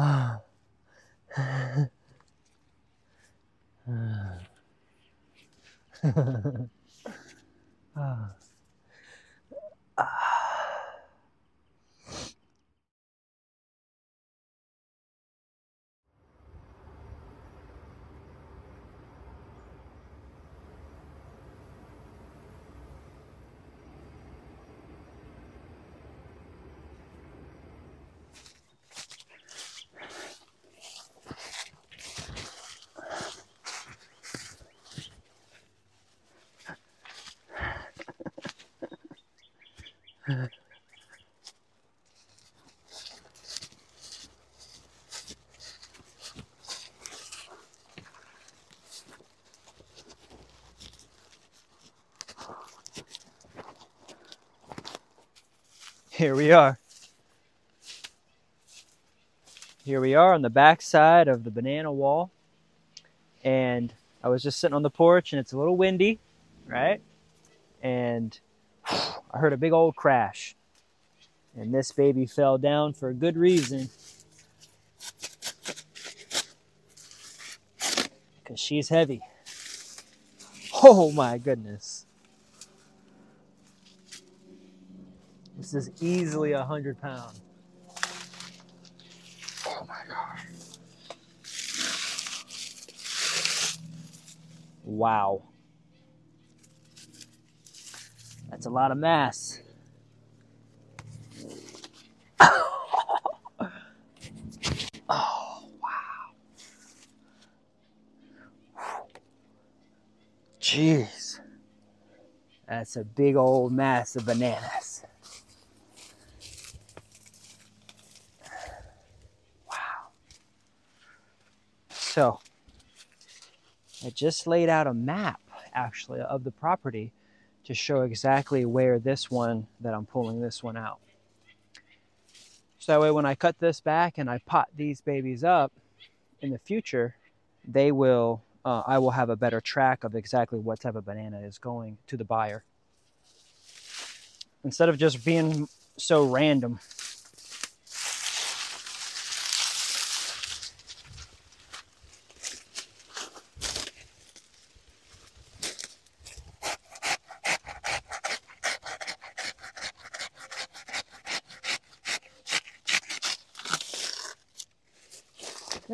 啊，嗯，呵呵呵呵，啊。Here we are. Here we are on the back side of the banana wall. And I was just sitting on the porch and it's a little windy, right? And I heard a big old crash. And this baby fell down for a good reason. Because she's heavy. Oh my goodness. This is easily a hundred pounds. Oh my god. Wow. That's a lot of mass. oh, wow. Jeez. That's a big old mass of bananas. Wow. So, I just laid out a map actually of the property to show exactly where this one that I'm pulling this one out. So that way when I cut this back and I pot these babies up in the future, they will, uh, I will have a better track of exactly what type of banana is going to the buyer. Instead of just being so random.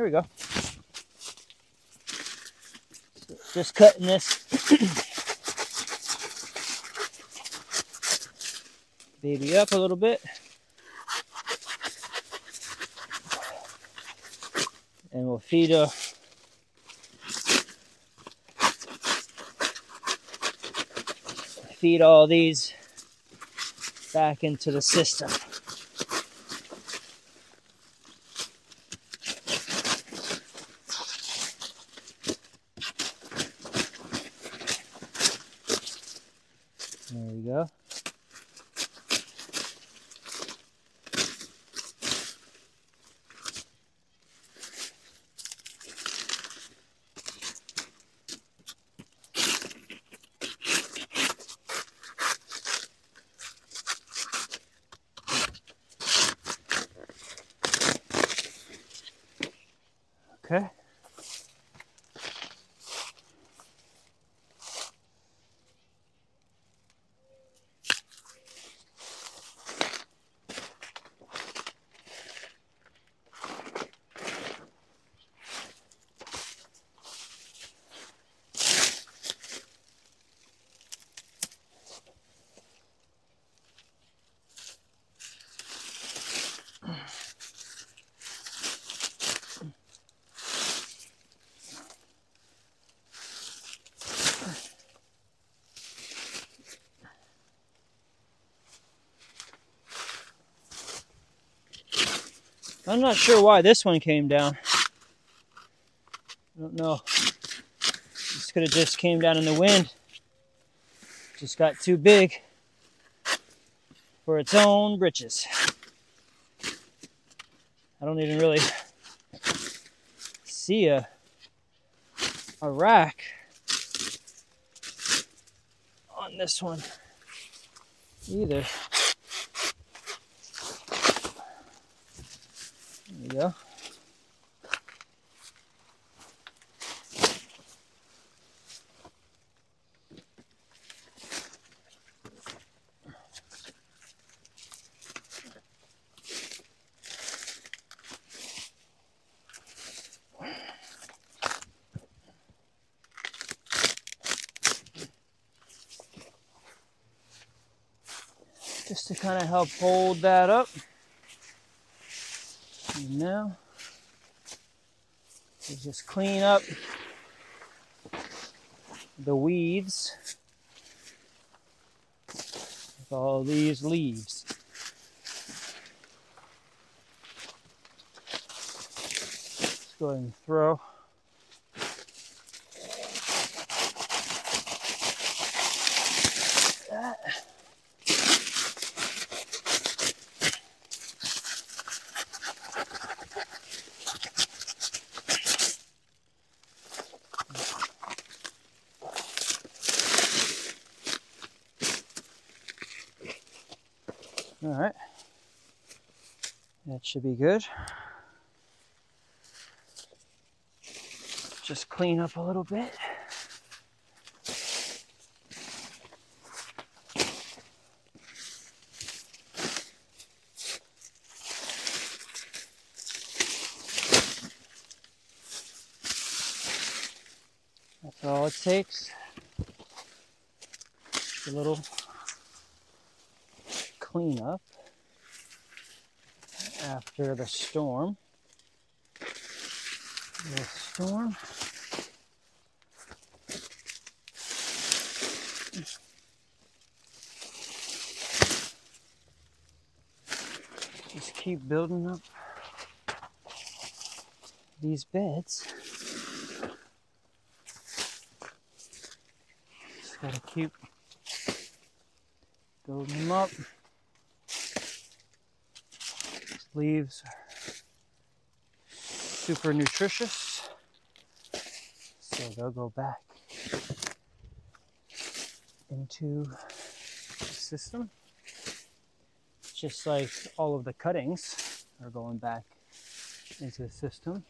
We go. Just cutting this baby up a little bit. And we'll feed a feed all these back into the system. There we go. Okay. I'm not sure why this one came down. I don't know. This could have just came down in the wind. Just got too big for its own britches. I don't even really see a, a rack on this one either. we just to kind of help hold that up. Now, we just clean up the weeds with all these leaves. Let's go ahead and throw All right. That should be good. Just clean up a little bit. That's all it takes. A little cleanup after the storm. The storm. Just keep building up these beds. Just gotta keep building them up. Leaves are super nutritious, so they'll go back into the system, just like all of the cuttings are going back into the system.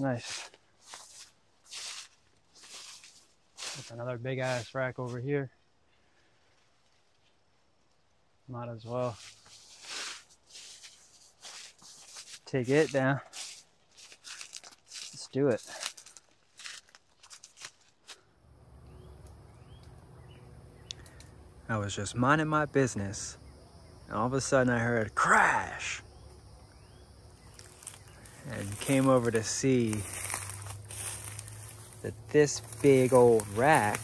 Nice. That's another big ass rack over here. Might as well take it down. Let's do it. I was just minding my business, and all of a sudden I heard crash and came over to see that this big old rack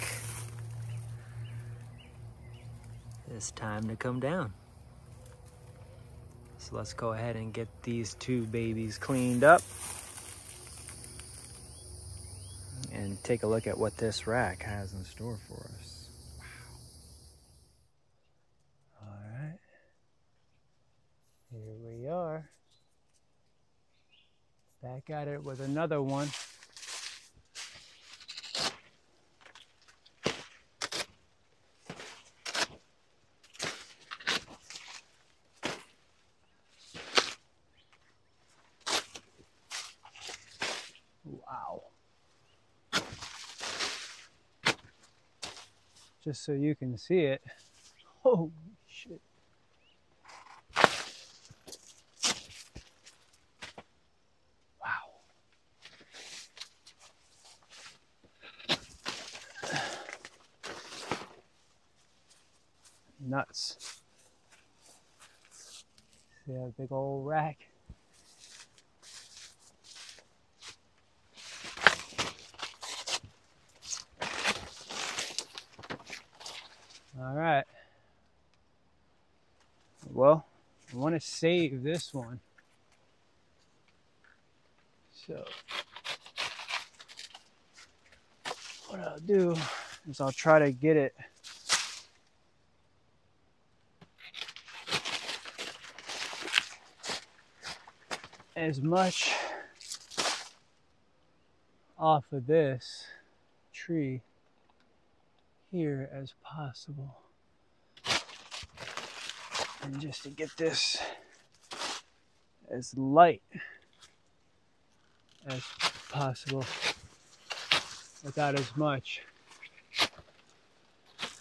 is time to come down. So let's go ahead and get these two babies cleaned up and take a look at what this rack has in store for us. Wow. All right. Here we are back at it with another one. Wow. Just so you can see it. Oh, shit. Nuts. See that big old rack? All right. Well, I want to save this one. So, what I'll do is I'll try to get it as much off of this tree here as possible. And just to get this as light as possible without as much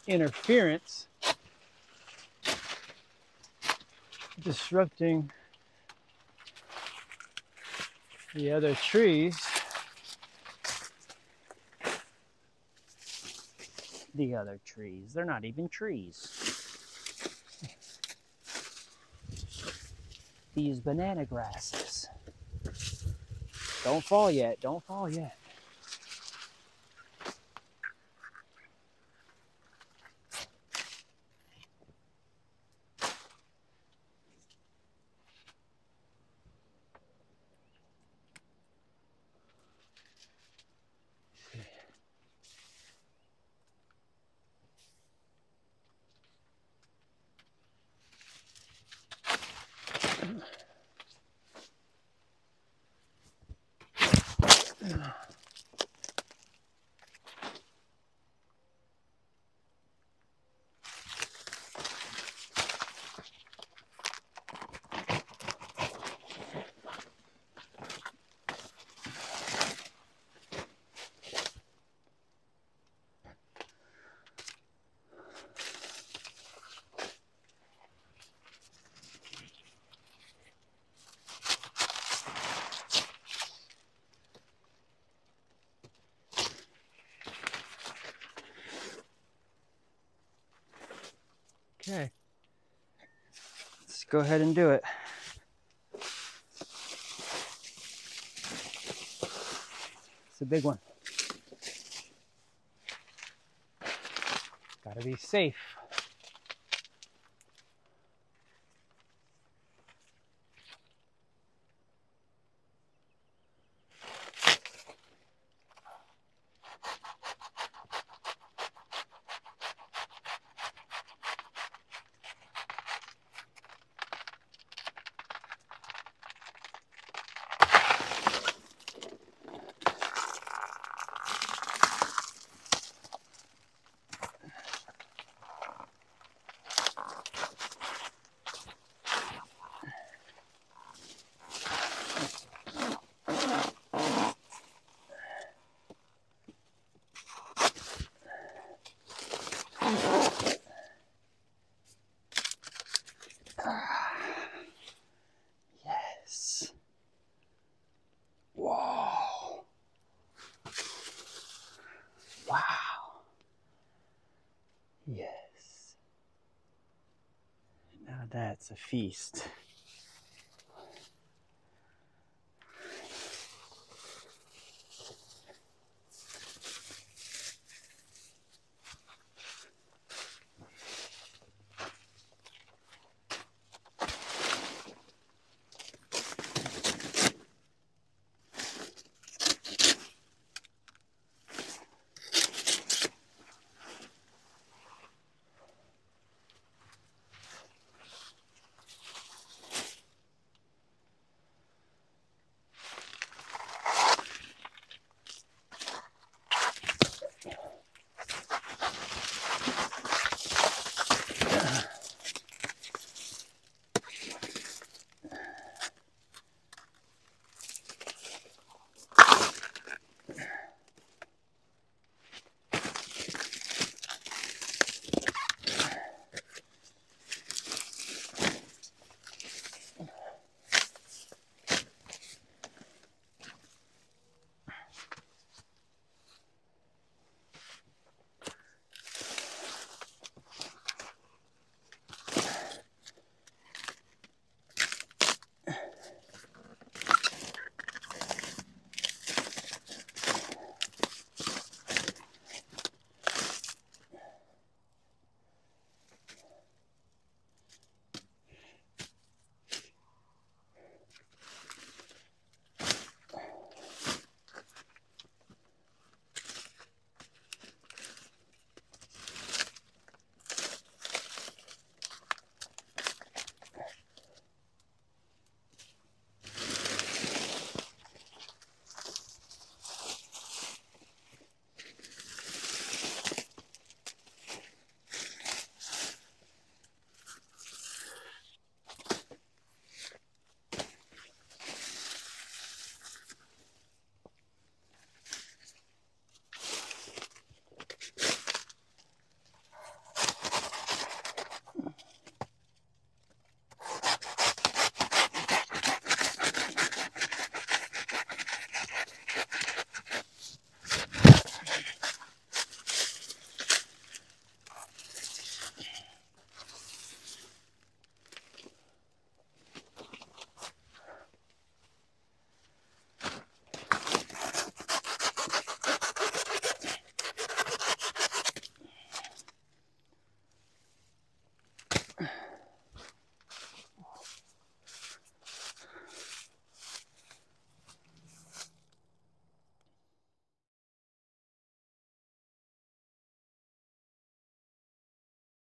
interference disrupting the other trees. The other trees, they're not even trees. These banana grasses. Don't fall yet, don't fall yet. Go ahead and do it. It's a big one. Gotta be safe. Yes. Now that's a feast.